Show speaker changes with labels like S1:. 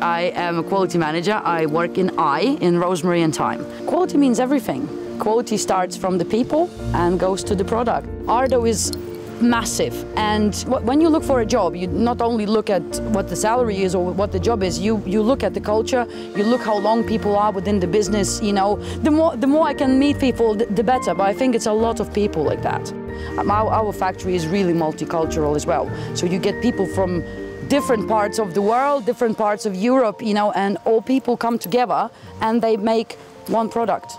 S1: I am a quality manager. I work in I, in Rosemary and Thyme. Quality means everything. Quality starts from the people and goes to the product. Ardo is massive and when you look for a job you not only look at what the salary is or what the job is you you look at the culture you look how long people are within the business you know the more the more i can meet people the, the better but i think it's a lot of people like that um, our, our factory is really multicultural as well so you get people from different parts of the world different parts of europe you know and all people come together and they make one product